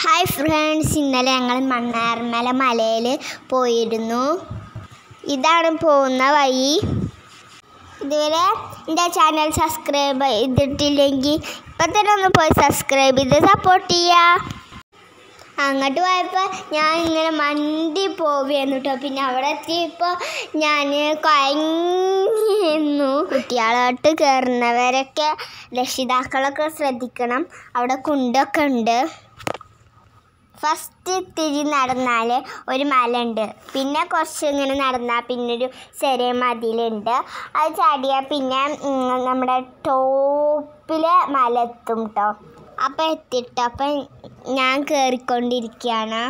Hi friends ഇന്നലെ ഞങ്ങൾ മണ്ണാർമല മലയിൽ പോയിരുന്നു. ഇതാണ് പോകുന്ന വഴി. ഇതുവരെ എന്റെ ചാനൽ സബ്സ്ക്രൈബ് ചെയ്തിട്ടില്ലെങ്കിൽ ഇപ്പം തന്നെ ഒന്ന് പോയി സബ്സ്ക്രൈബ് ചെയ്ത് സപ്പോർട്ട് ചെയ്യുക അങ്ങോട്ട് പോയപ്പോൾ ഞാൻ ഇങ്ങനെ മണ്ടി പോവുകയായിരുന്നു കേട്ടോ പിന്നെ അവിടെ എത്തിയപ്പോൾ ഞാൻ കുഴങ്ങിയിരുന്നു കുട്ടികളോട്ട് കയറുന്നവരൊക്കെ രക്ഷിതാക്കളൊക്കെ ശ്രദ്ധിക്കണം. അവിടെ കുണ്ടൊക്കെ ഉണ്ട്. ഫസ്റ്റ് തിരി നടന്നാൽ ഒരു മല ഉണ്ട് പിന്നെ കുറച്ച് ഇങ്ങനെ നടന്നാൽ പിന്നെ ഒരു ചെറിയ മതിലുണ്ട്. അത് ചാടിയാൽ പിന്നെ നമ്മുടെ ടോപ്പിലെ മല എത്തും കേട്ടോ അപ്പം എത്തിട്ടോ. അപ്പം ഞാൻ കയറിക്കൊണ്ടിരിക്കുകയാണ്